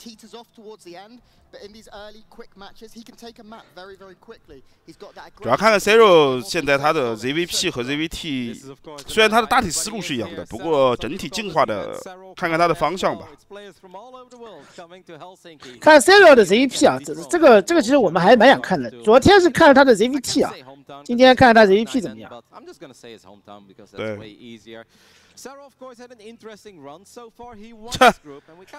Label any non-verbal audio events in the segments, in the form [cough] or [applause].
I feel like you get him into a best of five, best of seven, and he, he teeters off towards the end. But in these early quick matches, he can take a map very, very quickly. He's got that. 主要看看 Zero 现在他的 ZVP 和 ZVT，虽然他的大体思路是一样的，不过整体进化的，看看他的方向吧。看 Zero 的 ZVP 啊，这这个这个其实我们还蛮想看的。昨天是看了他的 ZVT 啊，今天看看他 ZVP 怎么样。I'm just gonna say his hometown because that's 对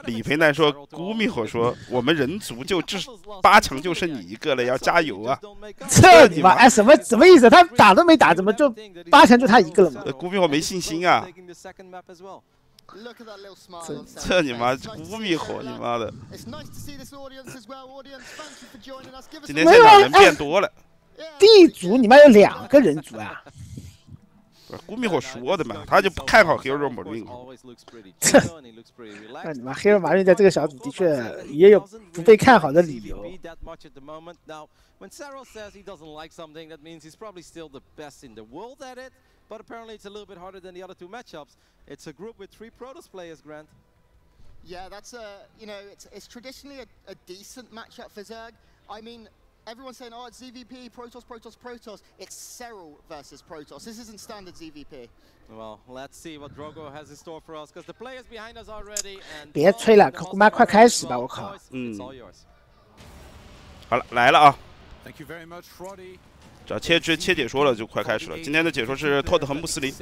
李培南说，孤米火说：“我们人族就这 [laughs] 八强就剩你一个了，要加油啊！” [laughs] 这你妈哎，什么什么意思？他打都没打，怎么就八强就他一个了嘛？孤米火没信心啊！这这你妈孤米火，你妈的！今天现场人变多了，地主你妈有两个人族啊！不是孤密火说的嘛，他就不看好 Hero Marine。 Always looks pretty chill and he looks pretty 那 relaxed. 你妈黑人马运在这个小组的确也有不被看好的理由。 CVP that much at the moment. Now, when Sarah says he doesn't like something, that means he's probably still the best in the world at it. But apparently, it's a little bit harder than the other two matchups. It's a group with three Protoss players, Grant. Yeah, that's a you know it's it's traditionally a, a decent matchup for Zerg. I mean, everyone's saying oh it's ZVP, Protoss, Protoss, Protoss. It's Cyril versus Protoss. This isn't standard ZVP. Well, let's see what Drogo has in store for us, because the players behind us are ready. And 别吹了，快开始吧，我靠！It's all yours. 好了，来了啊！Thank you very much, Roddy. 只要切切切解说了，就快开始了。今天的解说是托德和穆斯林。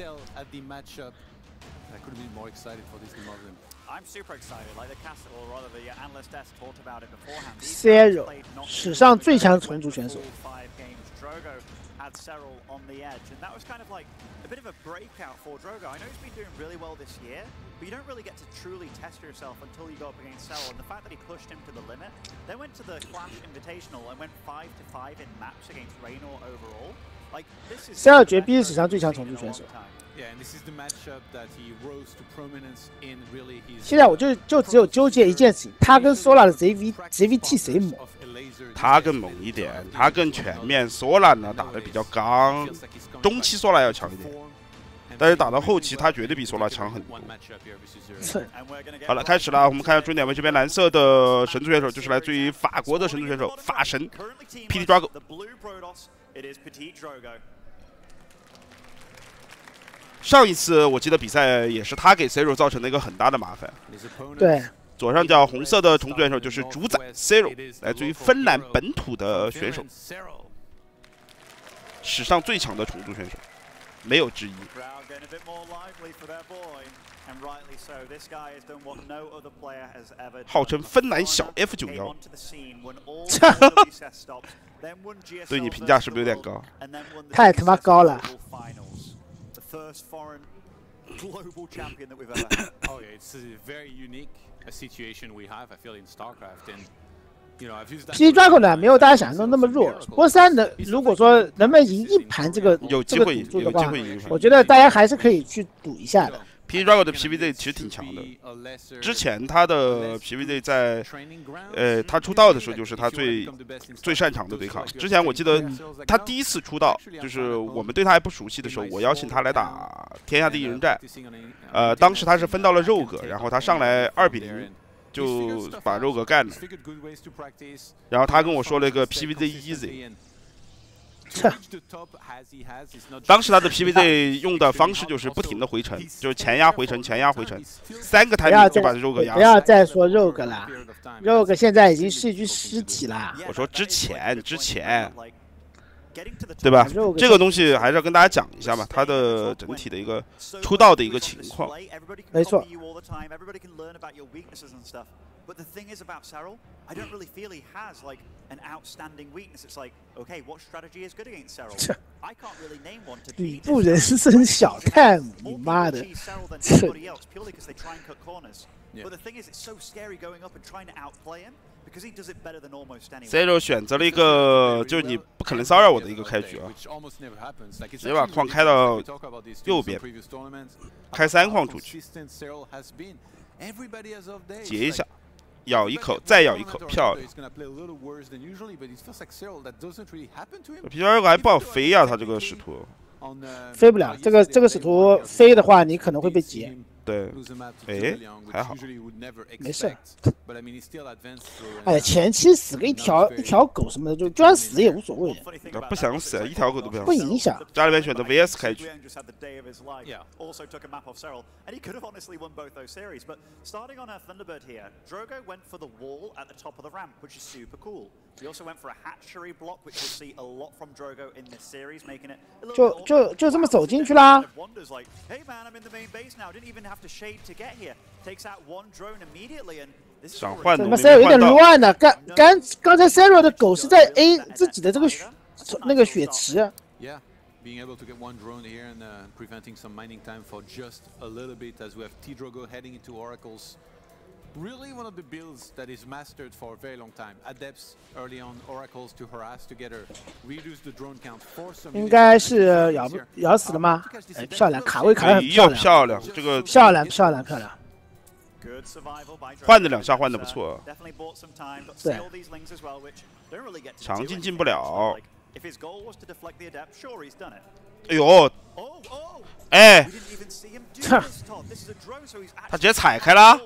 Excel at the matchup. I couldn't be more excited for this team of them. I'm super excited. Like the cast, or rather the analyst desk talked about it beforehand. These Zero guys played not 史上最强 went 重组选手 full。five games. Drogo had Cyril on the edge, and that was kind of like a bit of a breakout for Drogo. I know he's been doing really well this year, but you don't really get to truly test yourself until you go up against Cyril. And the fact that he pushed him to the limit, then went to the Clash Invitational and went five to five in maps against Raynor overall. Like this is 塞尔 the 绝 best 逼是史上 Drogo's 最强 seen 重 in 组 a 选手 现在我就就只有纠结一件事情，他跟索拉的 ZV ZVT 谁猛？他更猛一点，他更全面。索拉呢打的比较刚，中期索拉要强一点，但是打到后期他绝对比索拉强很多。好了，开始了，我们看一下重点位这边蓝色的神族选手，就是来自于法国的神族选手法神 Petit Drogo。上一次我记得比赛也是他给 Zero 造成了一个很大的麻烦。对，左上角红色的虫族选手就是主宰 Zero，来自于芬兰本土的选手，史上最强的虫族选手，没有之一。号称芬兰小 F 九幺，[laughs] 对你评价是不是有点高？太他妈高了！First foreign global champion that we've ever had. Oh yeah, it's a very unique a situation we have. I feel in StarCraft, and that. P Dragon 呢没有大家想象中那么弱。波三能如果说能不能赢一盘这个这个有机会赌注的话我觉得大家还是可以去赌一下的。P Drago 的 PVZ 其实挺强的。之前他的 PVZ 在呃他出道的时候就是他最最擅长的对抗。之前我记得他第一次出道，就是我们对他还不熟悉的时候，我邀请他来打天下第一人战。呃，当时他是分到了肉鸽，然后他上来二比零就把肉鸽干了。然后他跟我说了一个 PVZ easy。当时他的 PVZ 用的方式就是不停的回城，[laughs] 就是前压回城，前压回城，[laughs] 三个台不要再面就把肉哥压不要。再说 Rogue 了，Rogue 现在已经是一具尸体了。我说之前 [laughs] 之前对吧这个东西还是要跟大家讲一下嘛，他的整体的一个出道的一个情况。没错 But the thing is about Cyril, I don't really feel he has like an outstanding weakness. It's like, okay, what strategy is good against Cyril? I can't really name one to 吕 beat 布 his 人 Cyril. 生小太母，你 More Cyril than 这 anybody else purely because they try and cut corners. But the thing is, it's so scary going up and trying to outplay him because he does it better than almost anyone. Zero 选择了一个就是你不可能骚扰我的一个开局啊直接把矿开到右边开三矿出去截一下，咬一口再咬一口漂亮。皮筋还不好飞呀他这个使徒。[laughs] 飞不了这个这个使徒飞的话你可能会被截对 the 哎还好没事.哎呀，前期死个一条一条狗什么的，就就算死也无所谓的，不想死一条狗都不想死。不影响。家里面选择 VS 开局，Nguyen just had the day of his life. Yeah. Also took a map off Cyril, and he could have honestly won both those series. But starting on a Thunderbird here, Drogo went for the wall at the top of the ramp, which is super cool. He also went for a hatchery block, which we'll see a lot from Drogo in this series, making it 就就.就这么走进去啦 kind。of wonders like, hey man, I'm in the main base now. Didn't even have to shade to get here. Takes out one drone immediately, and this is 想 already 换的怎么没 C 有点换到，乱呢？刚刚刚才 C 罗的狗是在 A 自己的这个血那个血池，Yeah, being able to get one drone here and uh, preventing some mining time for just a little bit as we have T Drogo heading into Oracles. 应该是咬咬死了吗？哎，漂亮，卡位卡得漂亮，漂亮，漂亮，漂亮。换的两下，换的不错，对，长镜进不了。哎呦，哎，[laughs] 他直接踩开了。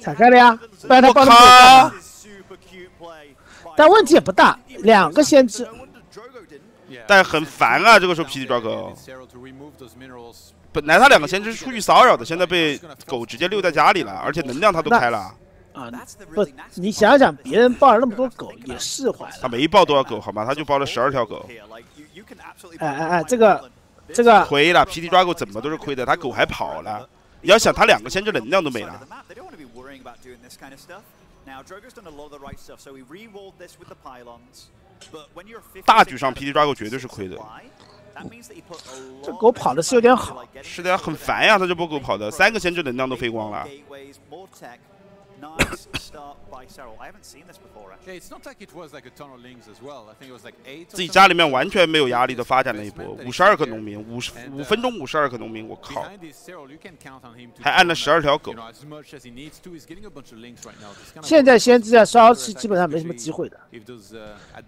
踩开了呀，不然他光着。但问题也不大，两个先知。但很烦啊，这个时候皮迪抓狗。本来他两个先知是出于骚扰的，现在被狗直接溜在家里了，而且能量他都开了。啊，不，你想想，别人抱了那么多狗也释怀了。他没抱多少狗好吗？他就抱了十二条狗。哎哎哎，这个，这个亏了。皮迪抓狗怎么都是亏的，他狗还跑了。你要想，他两个先知能量都没了。Worrying about doing this kind of stuff. Now, Drogo's done a lot of the right stuff, so he re-walled this with the pylons. But when you're 大局上 PD Drago 绝对是亏的 supply, that means that he put a 这狗跑的是有点好是的，很烦呀，他这波狗跑的，三个先知能量都飞光了。自己家里面完全没有压力的发展了一波五十二个农民五十五分钟五十二个农民我靠。还按了十二条狗。现在先知啊烧是基本上没什么机会的。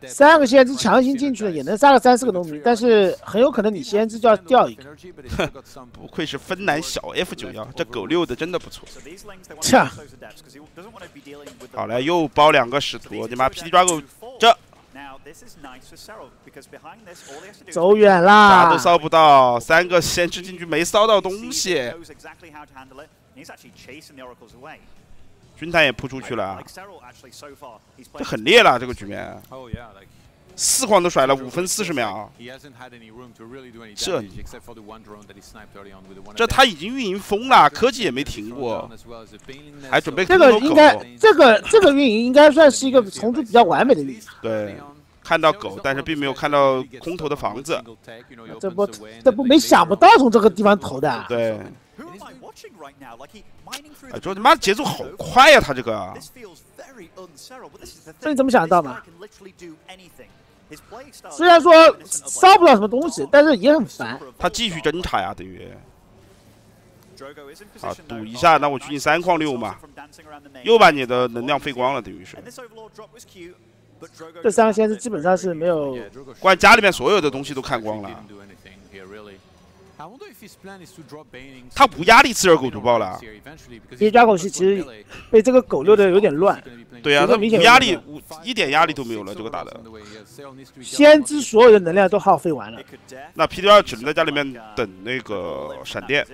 三个先知强行进去了也能杀个三四个农民但是很有可能你先知就要掉一个。[laughs] 不愧是芬兰小 f 九幺这狗遛的真的不错。好了又包两个使徒你妈 pd 抓狗这。走远了啥都烧不到三个先吃进去没烧到东西。军团也扑出去了这很烈了这个局面。Yeah 四矿都甩了五分四十秒，这这他已经运营疯了，科技也没停过，还准备这个应该这个这个运营应该算是一个重组比较完美的运营。对，看到狗，但是并没有看到空投的房子，这不这不没想不到从这个地方投的。对。哎，这他妈节奏好快呀、他这个，这 [laughs] 你怎么想得到呢？虽然说烧不了什么东西，但是也很烦。他继续侦查呀，等于。啊，赌一下，那我去你三矿六嘛，又把你的能量费光了，等于是。这三个先是基本上是没有，关家里面所有的东西都看光了。他无压力，刺耳狗毒爆了，因为抓狗是其实被这个狗遛的有点乱。对呀，他明显压力，无一点压力都没有了，这个打的，先知所有的能量都耗费完了。那 P D R 只能在家里面等那个闪电。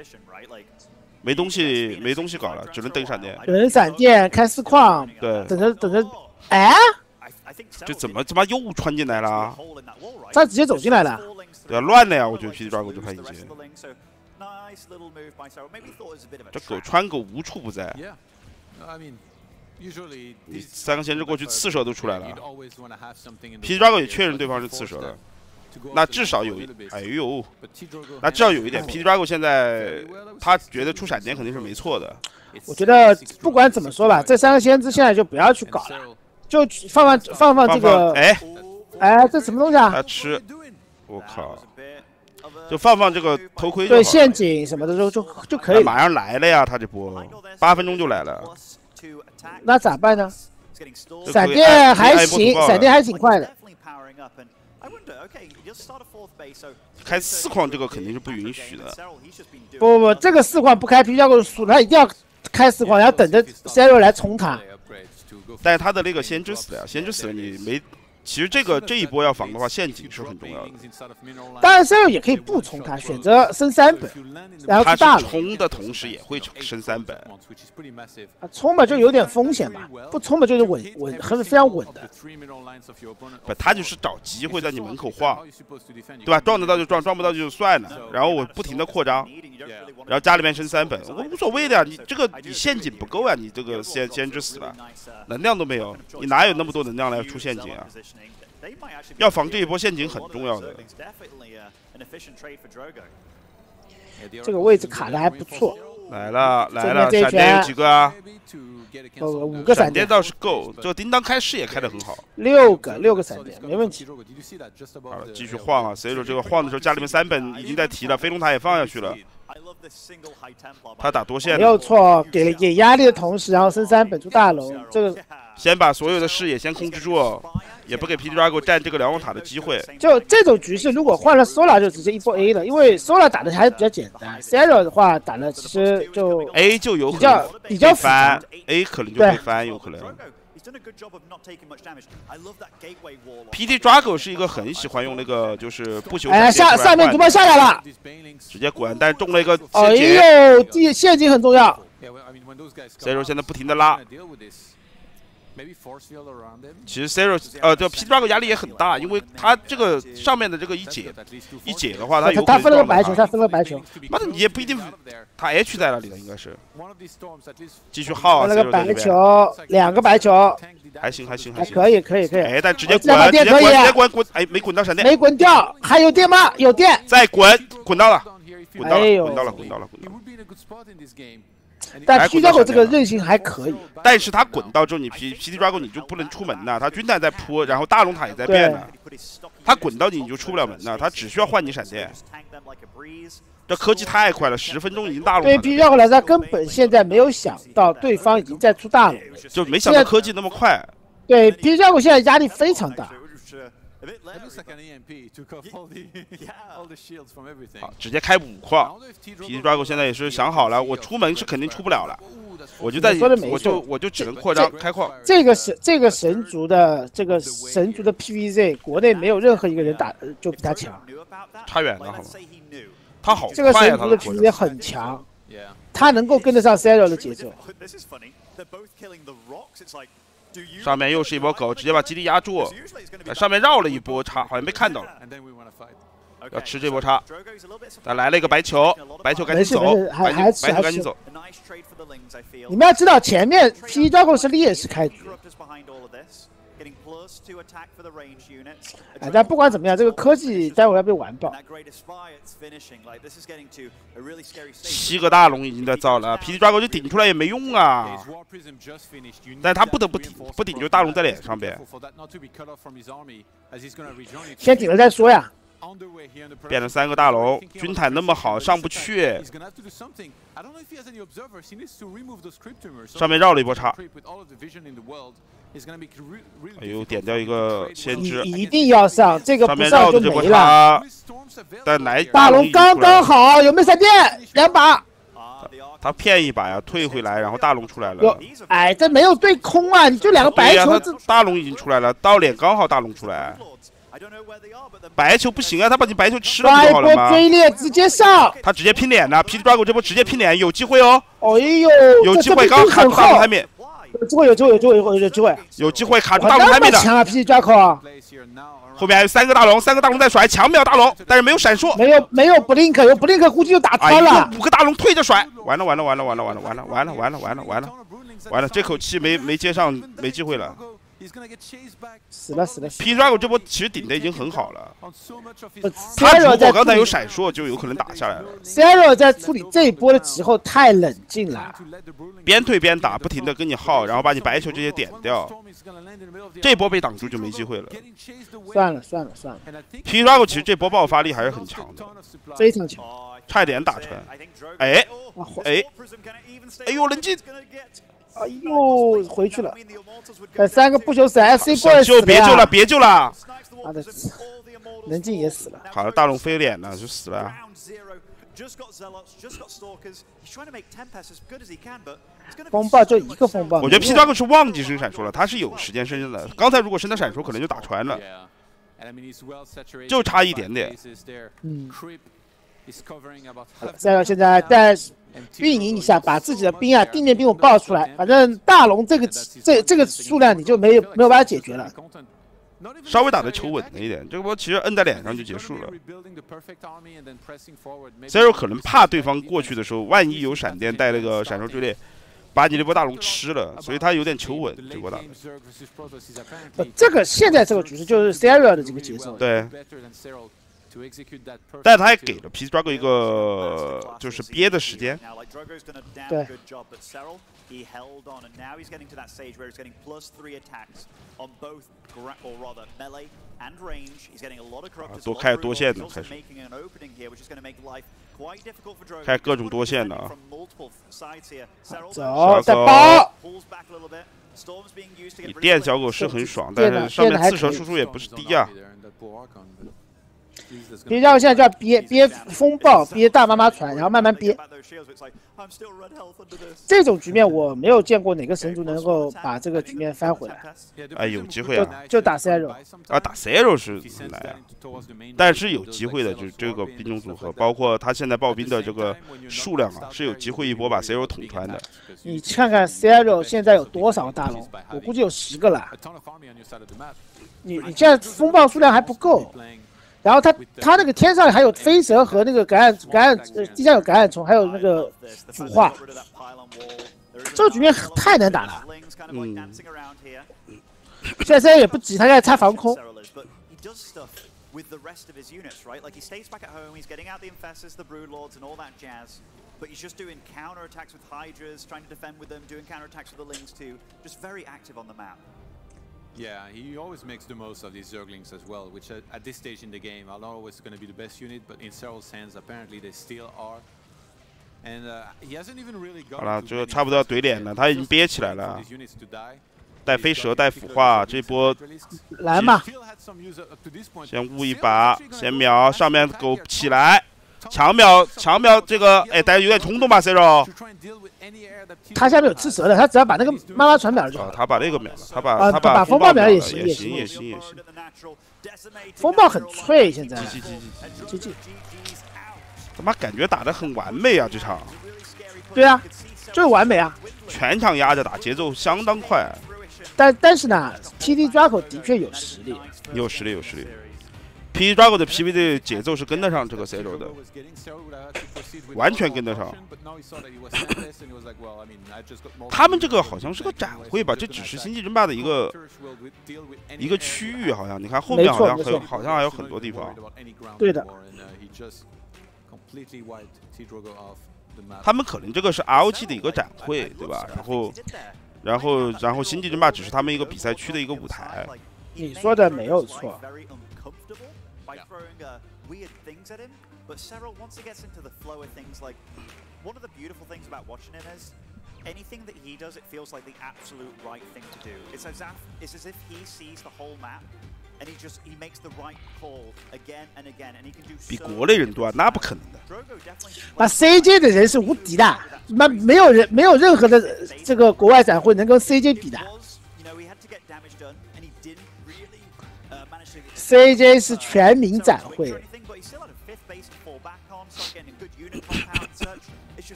没东西没东西搞了，只能等闪电，有人闪电开四矿，对，等着等着，哎？这怎么他妈又穿进来了?他直接走进来了。对啊，乱了呀！我觉得 P D Dragon 这盘已经。这狗穿狗无处不在。你三个先知过去，刺蛇都出来了。P D Dragon 也确认对方是刺蛇的，那至少有，哎呦，那至少有一点。P D Dragon 现在他觉得出闪电肯定是没错的。我觉得不管怎么说吧，这三个先知现在就不要去搞了，就放放放放这个，哎哎，这什么东西啊？吃。我靠，就放放这个头盔，对陷阱什么的就就就可以。马上来了呀，他这波八分钟就来了，那咋办呢？闪电还行，闪电还挺快的。开四矿这个肯定是不允许的。不不不，这个四矿不开皮胶狗输，他一定要开四矿，然后等着 Zero 来冲塔。但是他的那个先知死了呀，先知死了你没。其实这个这一波要防的话，陷阱是很重要的。当然 C 罗也可以不冲他，选择升三本，然后大冲的同时也会升三本。啊，冲嘛就有点风险嘛，不冲嘛就是稳稳，很非常稳的。不，他就是找机会在你门口晃，对吧？撞得到就撞，撞不到就算了。然后我不停的扩张，然后家里面升三本，我无所谓的呀。你这个你陷阱不够啊，你这个先先知死了，能量都没有，你哪有那么多能量来出陷阱啊？要防这一波陷阱很重要的。这个位置卡的还不错。来了来了，闪电有几个啊？呃，五个闪电倒是够。这个叮当开视野开的很好。六个六个闪电没问题。好了，继续晃啊所以说这个晃的时候，家里面三本已经在提了，飞龙塔也放下去了。他打多线没有错，给给压力的同时，然后升三本出大龙，这个。先把所有的视野先控制住，也不给 P D Drago 占这个瞭望塔的机会。就这种局势，如果换了 Sola 就直接一波 A 了，因为 Sola 打的还是比较简单。s a r a 的话打的其实就 A 就有比较比较翻，A 可能就会翻，有可能。P D Drago 是一个很喜欢用那个就是不朽。哎，下下面毒包下来了，直接滚，但是中了一个哎呦，地陷阱很重要。所以说现在不停的拉。其实 Zero 呃，这 P Drago 压力也很大，因为他这个上面的这个一解一解的话，他有他分了个白球，他分了个白球。妈的，你也不一定，他 H 在那里了，应该是。继续耗啊！那个白球，两个白球，还行还行还行可以可以可以。哎，但直接滚，直接滚，直接滚滚，哎，没滚到闪电，没滚掉，还有电吗？有电。再滚，滚到了，滚到了，滚到了，滚到了，滚到了。但 P 抓狗这个韧性还可以，但是他滚到之后，你 P P D 抓狗你就不能出门呐，他军团在扑，然后大龙塔也在变呢，他滚到你你就出不了门呐，他只需要换你闪电。这科技太快了，十分钟已经大龙。对 P 抓狗来说，他根本现在没有想到对方已经在出大龙，就没想到科技那么快。对 P 抓狗现在压力非常大。好，直接开五矿。皮抓狗现在也是想好了，我出门是肯定出不了了，我就在，我就我就只能扩张开矿。这个神这个神族的这个神族的 PVZ，国内没有任何一个人打就比他强，差远了好吗？他好，这个神族的 PVZ 很强，他能够跟得上 Zero 的节奏。上面又是一波狗，直接把基地压住。上面绕了一波叉，好像被看到了。要吃这波叉。再来了一个白球，白球赶紧走，白球赶紧走。你们要知道，前面 P Dragon 是劣势开局。[laughs] 哎，但不管怎么样，这个科技待会要被完爆。七个大龙已经在造了，P D 抓狗就顶出来也没用啊。但他不得不顶，不顶就大龙在脸上呗。先顶了再说呀。变成三个大龙，军坦那么好，上不去。上面绕了一波叉。哎呦，点掉一个先知，一定要上这个不，上就没了。但来大龙刚刚好，有没有闪电？两把。他骗一把呀，退回来，然后大龙出来了。哎，这没有对空啊，你就两个白球。大龙已经出来了，到脸刚好大龙出来。白球不行啊，他把你白球吃了就好了吗？追猎直接上，他直接拼脸呢。皮 d 抓狗这波直接拼脸，有机会哦。哎呦，有机会，刚刚卡住大龙台面。有机会，有机会，有机会，有机会，有机会卡住大龙台面的。强啊，P 抓狗。后面还有三个大龙，三个大龙在甩，强秒大龙，但是没有闪烁。没有，没有 blink，有 blink 估计就打穿了。五个大龙退着甩，完了，完了，完了，完了，完了，完了，完了，完了，完了，完了，完了，这口气没没接上，没机会了。死了死了。P Drago 这波其实顶的已经很好了，他如果刚才有闪烁，就有可能打下来了。Zero 在处理这一波的时候太冷静了，边退边打，不停的跟你耗，然后把你白球这些点掉，这波被挡住就没机会了。算了算了算了，P Drago 其实这波爆发力还是很强的，非常强，差一点打穿。哎哎哎呦，冷静！哎呦，回去了！哎三个不朽死 S C 过来救，别救了，别救了！妈的，冷静也死了。好了，大龙飞脸了，就死了。风暴就一个风暴。我觉得 P 抓 o 是忘记升闪烁了，他是有时间升的。刚才如果升的闪烁，可能就打穿了，就差一点点。嗯。再有现在在。运营一下，把自己的兵啊，地面兵我爆出来。反正大龙这个这这个数量你就没有没有办法解决了。稍微打的求稳了一点，这个波其实摁在脸上就结束了。Zero 可能怕对方过去的时候，万一有闪电带那个闪烁追猎，把你这波大龙吃了，所以他有点求稳这波打。不，这个现在这个局势就是 Zero 的这个节奏。对。但他也给了 P Struggle 一个就是憋的时间。对。多开多线的开始。开各种多线的啊。走，再包。你电小狗是很爽，但是上面刺蛇输出也不是低啊。别让我现在就要憋憋风暴，憋大妈妈船，然后慢慢憋。这种局面我没有见过哪个神族能够把这个局面翻回来。哎，有机会啊！就打 zero 啊，打 zero 是来啊，但是有机会的，就是这个兵种组合，包括他现在暴兵的这个数量啊，是有机会一波把 zero 捅穿的。你看看 zero 现在有多少大龙？我估计有十个了。你你现在风暴数量还不够。然后他他那个天上还有飞蛇和那个感染感染呃地下有感染虫，还有那个腐化，这个局面太难打了。嗯，现在现在也不急，他现在拆防空。Yeah, he always makes the most of these Zerglings as well, which at, at this stage in the game are not always going to be the best unit, but in several sense, apparently they still are. And uh, he hasn't even really got 好了，就差不多要怼脸了，他已经憋起来了。带飞蛇，带腐化，这波来嘛！先悟一把，先秒上面狗起来。强秒强秒这个，哎，大家有点冲动吧，Cero。他下面有自责的，他只要把那个妈妈传秒了就好。他把那个秒了，他把他把风暴秒了也行也行也行也行。风暴很脆，现在。他妈感觉打的很完美啊，这场。对啊，就是完美啊。全场压着打，节奏相当快。但但是呢，T D Draco 的确有实力。有实力，有实力。P Drago 的 P V 的节奏是跟得上这个 Zero 的，完全跟得上。他们这个好像是个展会吧？这只是星际争霸的一个一个区域，好像你看后面好像很好像还有很多地方。对的。他们可能这个是 ROG 的一个展会，对吧？然后，然后，然后星际争霸只是他们一个比赛区的一个舞台。你说的没有错。by throwing uh, weird things at him. But Cyril, once he gets into the flow of things, like, one of the beautiful things about watching him is anything that he does, it feels like the absolute right thing to do. It's as if, it's as if he sees the whole map and he just he makes the right call again and again and he can do 比国内人多啊，那不可能的。那 CJ 的人是无敌的，那没有人没有任何的这个国外展会能跟 CJ 比的。 CJ 是全民展会。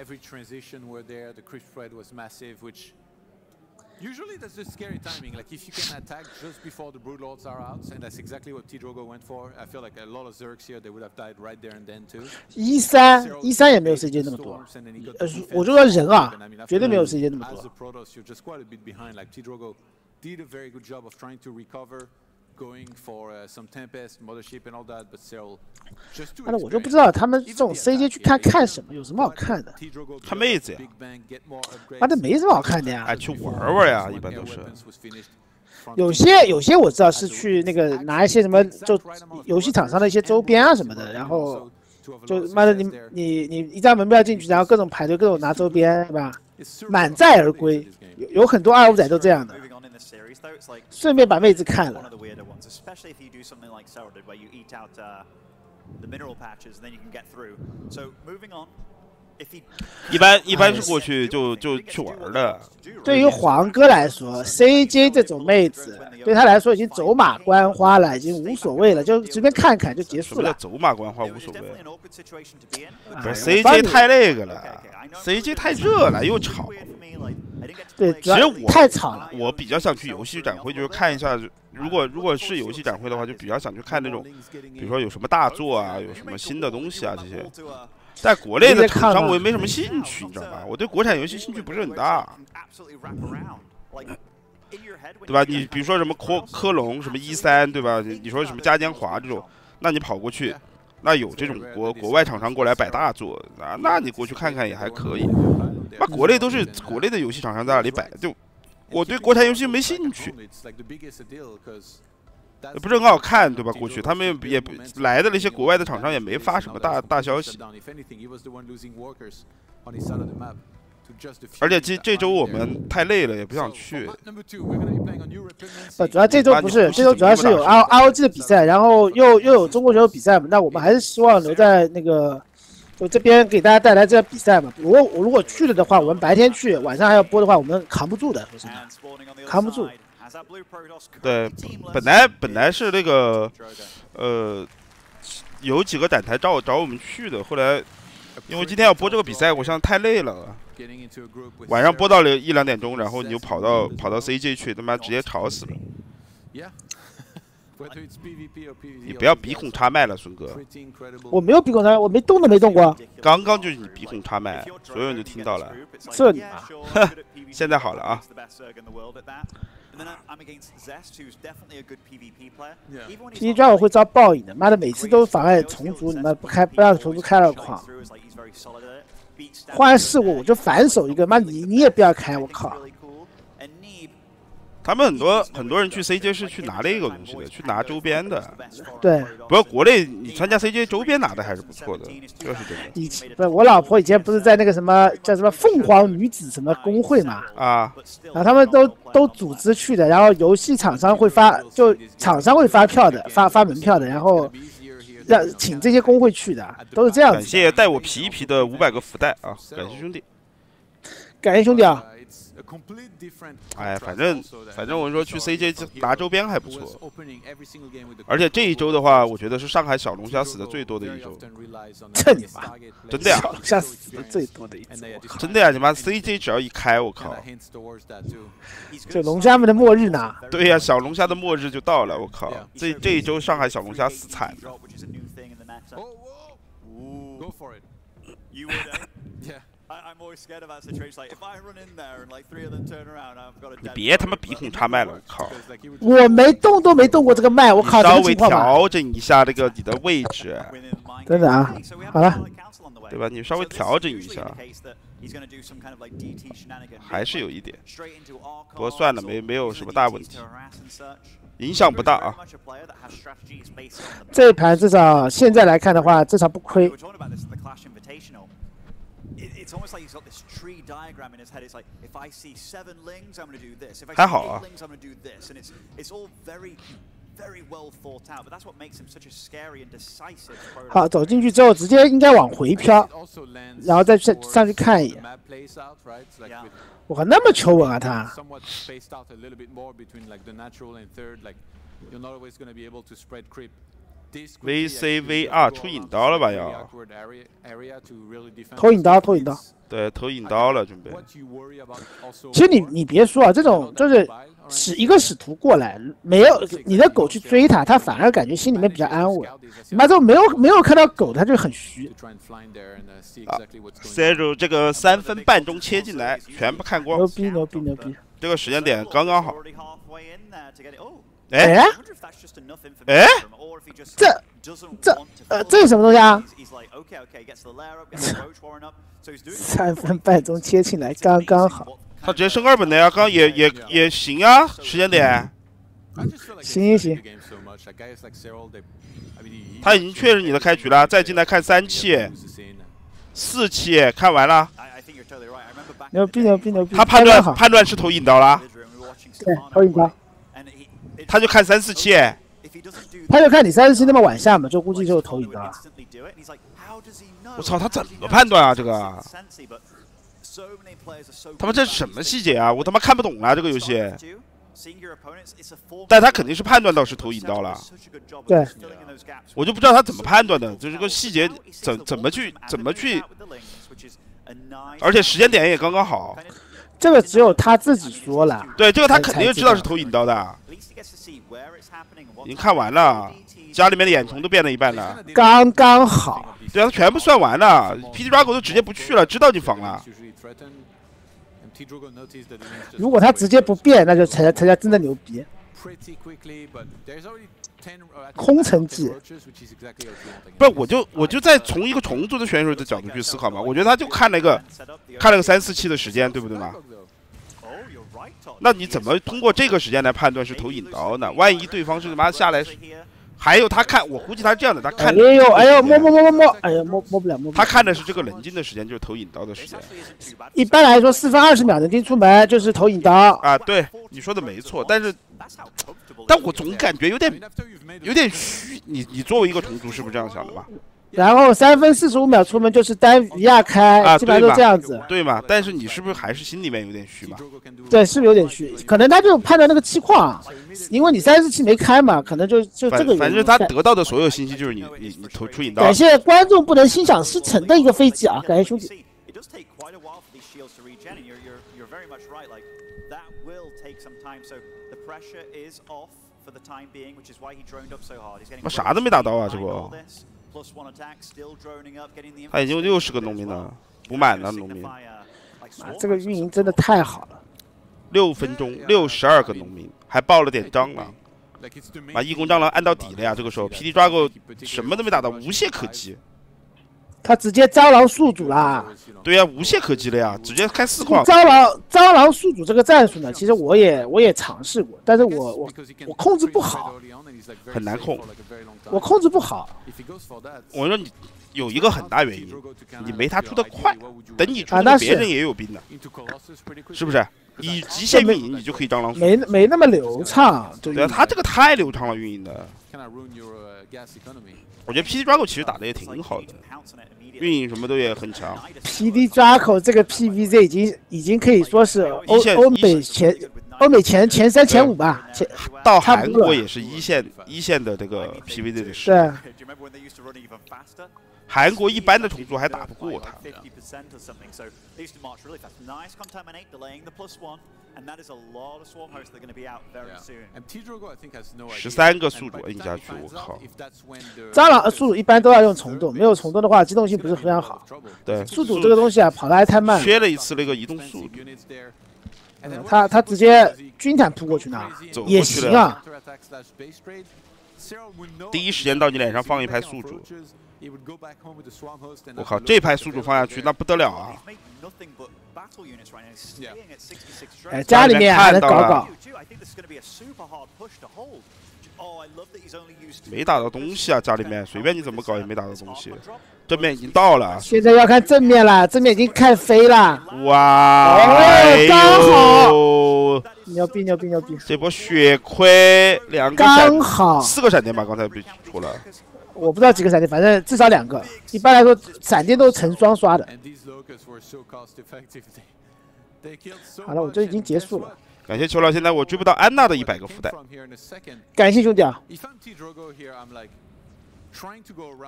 every transition were there. The crisp spread was massive, which usually that's just scary timing. Like if you can attack just before the Broodlords are out, and that's exactly what Tidrogo went for. I feel like a lot of Zergs here they would have died right there and then too. 一三一三也没有 CJ 那么多，呃，我就说人啊，绝对没有 CJ 那么 As 多 a。Protoss, you're just quite a bit behind. Like T Drogo did a very good job of trying to recover, going for uh, some Tempest, Mothership, and all that, but still just too. 但是我就不知道他们这种 CJ 去看看什么，有什么好看的？看妹子呀妈的没什么好看的呀哎，。去玩玩呀，一般都是。有些有些我知道是去那个拿一些什么就游戏厂商的一些周边啊什么的，然后就妈的你你你一张门票进去，然后各种排队，各种拿周边，是吧？满载而归，有有很多二五仔都这样的，顺便把妹子看 one 了 of。the weirder ones, especially if you do something like Sarah did, where you eat out uh, the mineral patches and then you can get through. So moving on, if he 一般一般是过去就就去玩的。对于黄哥来说，CJ 这种妹子对他来说已经走马观花了，已经无所谓了，就随便看看就结什么叫束了。走马观花无所谓.不是 CJ 太那个了 know，CJ 太热了又吵。对，主要其实我太吵了。我比较想去游戏展会，就是看一下，如果如果是游戏展会的话，就比较想去看那种，比如说有什么大作啊，有什么新的东西啊这些。在国内的厂商我也没什么兴趣，你知道吧？我对国产游戏兴趣不是很大对吧？你比如说什么科科隆、什么一三，对吧？你你说什么嘉年华这种，那你跑过去，那有这种国国外厂商过来摆大作，那那你过去看看也还可以。那国内都是国内的游戏厂商在那里摆，就我对国产游戏没兴趣，也不是很好看，对吧？过去他们也不来的那些国外的厂商也没发什么大大消息，而且这这周我们太累了，也不想去。呃，主要这周不是，这周主要是有 R R O G 的比赛，然后又又有中国选手比赛嘛，那我们还是希望留在那个就这边给大家带来这个比赛嘛。如果我如果去了的话，我们白天去，晚上还要播的话，我们扛不住的，扛不住对本来本来是那个呃，有几个展台找找我们去的，后来因为今天要播这个比赛，我想太累了，晚上播到了一两点钟，然后你就跑到跑到 CJ 去，他妈直接吵死了。你不要鼻孔插麦了，孙哥，我没有鼻孔插，我没动都没动过。刚刚就是你鼻孔插麦，所有人都听到了。这你妈！[laughs] 现在好了啊。And then I'm against Zest, who's definitely a good PvP player. Even when he's P not 抓我会遭报应的，妈的，每次都妨碍重组，你妈不开不让重组开了狂。through is like he's very solid at it. Beats down 换试过我就反手一个，妈你你也不要开，我靠他们很多很多人去 CJ 是去拿那个东西的，去拿周边的。对，不过国内你参加 CJ 周边拿的还是不错的，这是真的以前不是我老婆以前不是在那个什么叫什么凤凰女子什么工会嘛，啊。然后他们都都组织去的，然后游戏厂商会发，就厂商会发票的，发发门票的，然后让请这些工会去的，都是这样子。感谢带我皮一皮的五百个福袋啊！感谢兄弟。感谢兄弟啊！哎，反正反正我说去 CJ 拿周边还不错，而且这一周的话，我觉得是上海小龙虾死的最多的一周。这你妈！真的呀！小龙虾死的最多的一周，我靠！真的呀！你妈 CJ 只要一开，我靠！这龙虾们的末日呢？对呀，小龙虾的末日就到了，我靠！这这一周上海小龙虾死惨了。I'm always scared of that situation. Like if I run in there and like three of them turn around, I've got a 你 dead. 别他妈鼻孔插麦了，我靠！我没动都没动过这个麦，我靠！什稍微？调整一下这个你的位置真的啊好了.对吧？你稍微调整一下.还是有一点不过算了，没没有什么大问题.影响不大啊这一盘至少现在来看的话，至少不亏还 see 好啊 eight lings, I'm going to do this. And it's it's all very, very well thought out. But that's what makes him such a scary and decisive. Protoss 好，走进去之后直接应该往回飘，然后再上上去看一眼。靠，那么求稳啊他！V C V R 出影刀了吧？要投影刀，投影刀。对，投影刀了，准备。其实你你别说啊，这种就是使一个使徒过来，没有你的狗去追他，他反而感觉心里面比较安稳。你妈这种没有没有看到狗，他就很虚。啊，Cero 这个三分半钟切进来，全部看光。牛逼牛逼牛逼！这个时间点刚刚好。哎哎，这这呃这是什么东西啊？三分半钟切进来刚刚好。他直接升二本的呀，刚刚也也也行啊，时间点。行行行。他已经确认你的开局了，再进来看三期、四期，看完了。牛逼牛逼牛逼！他判断判断是投影刀了。对，投影刀。他就看三四七，他就看你三四七那么晚下嘛，就估计就是投影的。我操，他怎么判断啊？这个，他妈这是什么细节啊？我他妈看不懂啊！这个游戏，但他肯定是判断到是投影到了。对，我就不知道他怎么判断的，就是个细节怎怎么去怎么去，而且时间点也刚刚好。这个只有他自己说了。对，这个他肯定知道是投影刀的。已经看完了，家里面的眼虫都变了一半了，刚刚好。对啊，他全部算完了，P D Drago 都直接不去了，知道你防了。如果他直接不变，那就才才叫真的牛逼。空城计，不，我就我就在从一个重组的选手的角度去思考嘛，我觉得他就看了一个看了个三四期的时间，对不对嘛？那你怎么通过这个时间来判断是投引刀呢？万一对方是他妈下来，还有他看，我估计他是这样的，他看。哎呦哎呦，摸摸摸摸摸，哎呀摸摸不了摸。他看的是这个冷静的时间，就是投引刀的时间。一般来说，四分二十秒能进出门就是投引刀啊。对，你说的没错，但是，但我总感觉有点有点虚。你你作为一个同族，是不是这样想的吧？然后三分四十五秒出门就是单 VR 开，基本上都这样子，对嘛？但是你是不是还是心里面有点虚嘛？对，是不是有点虚？可能他就判断那个气况，因为你三十七没开嘛，可能就就这个。反正他得到的所有信息就是你你你投出引刀。感谢观众不能心想事成的一个飞机啊！感谢兄弟。我啥都没打到啊，这不。他已经六十个农民了，补满了农民。这个运营真的太好了。六分钟六十二个农民，还爆了点蟑螂，把义工蟑螂按到底了呀！这个时候 PD 抓狗，什么都没打到，无懈可击。他直接蟑螂宿主啦。对呀，无懈可击了呀，直接开四矿。蟑螂蟑螂宿主这个战术呢，其实我也我也尝试过，但是我我我控制不好，很难控。我控制不好。我说你有一个很大原因，你没他出的快。等你出的，别人也有兵的，是不是？以极限运营，你就可以蟑螂。没没那么流畅。对啊，他这个太流畅了，运营的。我觉得 PD 抓狗其实打的也挺好的，运营什么都也很强。PD 抓狗这个 PVZ 已经已经可以说是欧欧美前。欧美前前三前五吧，前到韩国也是一线一线的这个 PVZ 的实力。韩国一般的虫族还打不过他。十三个宿主摁下去，我靠！蟑螂宿主一般都要用虫洞，没有虫洞的话，机动性不是非常好。对，宿主这个东西啊，跑的还太慢。缺了一次那个移动速度。他他直接军坦扑过去呢，也行啊。第一时间到你脸上放一排宿主，我靠，这排宿主放下去那不得了啊！哎，家里面还能搞搞。没打到东西啊，家里面随便你怎么搞也没打到东西。正面已经到了，现在要看正面了，正面已经看飞了。哇！哦，刚好，牛逼牛逼牛逼！这波血亏两个刚好四个闪电吧？刚才被出了，我不知道几个闪电，反正至少两个。一般来说，闪电都是成双刷的。好了，我这已经结束了。感谢球老，现在我追不到安娜的一百个福袋。感谢兄弟啊！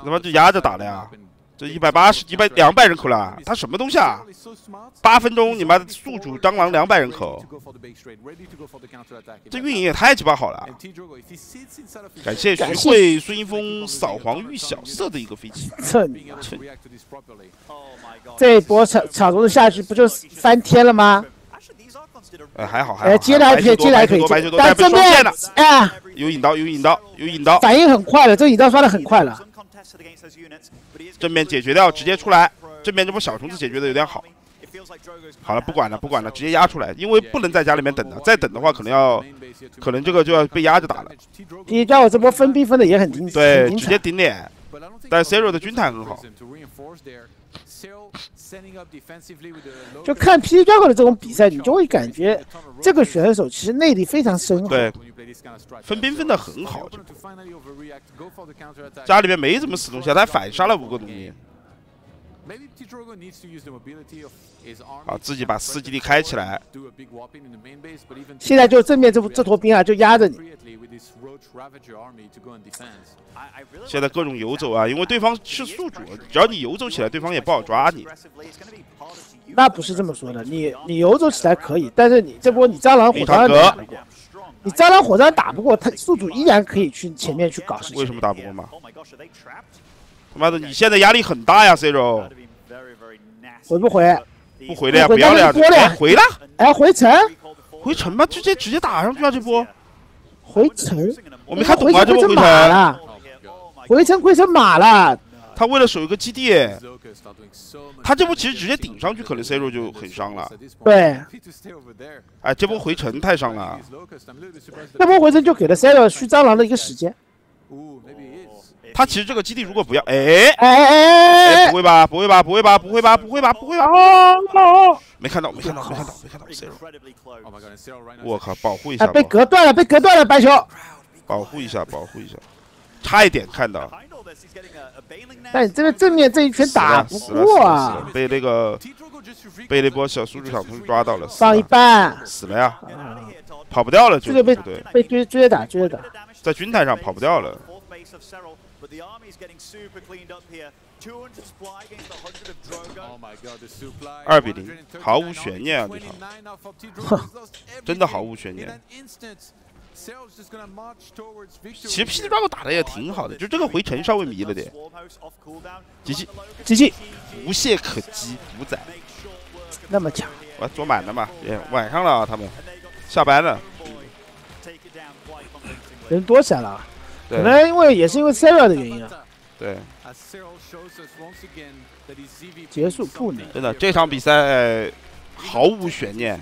他妈就压着打了呀！这一百八十、一百两百人口了，他什么东西啊？八分钟，你妈的宿主蟑螂两百人口，这运营也太鸡巴好了！感谢徐汇孙一峰扫黄遇小色的一个飞机。这这一波抢抢中的下去，不就翻天了吗？哎，还好还好。接来可以，接来可以，但正面了，哎，有引刀，有引刀，有引刀，反应很快了，这引刀刷的很快了。正面解决掉，直接出来。正面这波小虫子解决的有点好。好了，不管了，不管了，直接压出来，因为不能在家里面等了，再等的话可能要，可能这个就要被压着打了。P 加我这波分兵分的也很精，对，直接顶脸。但 Zero 的军团很好。就看 P J 的这种比赛，你就会感觉这个选手其实内力非常深厚。对，分兵分的很好。家里面没怎么死东西，他反杀了五个东西。啊，自己把四基地开起来。现在就正面这这坨兵啊，就压着你。现在各种游走啊，因为对方是宿主，只要你游走起来，对方也不好抓你。那不是这么说的，你你游走起来可以，但是你这波你蟑螂火山打不过，你蟑螂火山打不过，他宿主依然可以去前面去搞事情。为什么打不过吗？他妈的，你现在压力很大呀，Zero。回不回？不回了呀，不要了呀，回了。哎，回城？回城吗？直接直接打上去啊！这波回城？我没看懂啊，这波回城了。回城回城马了。他为了守一个基地，他这波其实直接顶上去，可能 C 罗就很伤了。对。哎，这波回城太伤了。这波回城就给了 C 罗续蟑螂的一个时间。他其实这个基地如果不要，哎哎哎哎，不会吧？不会吧？不会吧？不会吧？不会吧？不会吧？哦，没看到，没看到，没看到，没看到。我靠，保护一下！被隔断了，被隔断了，白球。保护一下，保护一下，差一点看到。但你这个正面这一拳打不过啊！被那个被那波小宿主小虫抓到了，上一半死了呀！跑不掉了，这个被对被追追着打，追着打，在军台上跑不掉了。二比零，毫无悬念啊！这场，真的毫无悬念。其实 P D Dragon 打的也挺好的，就这个回城稍微迷了点。机器，机器，无懈可击，五仔，那么强，我坐满了嘛？晚上了，啊他们下班了，人多起来了。可能因为也是因为 Sarah 的原因啊。对。结束不能。真的，这场比赛毫无悬念，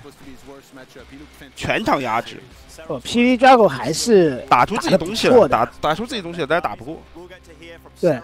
全场压制。哦，P V Dragon 还是打出自己东西了，打打出自己东西了，但是打不过。对。